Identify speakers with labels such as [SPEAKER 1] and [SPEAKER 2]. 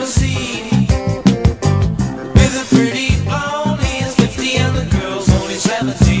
[SPEAKER 1] limousine with a pretty blonde. He's 50 and the girl's only 17.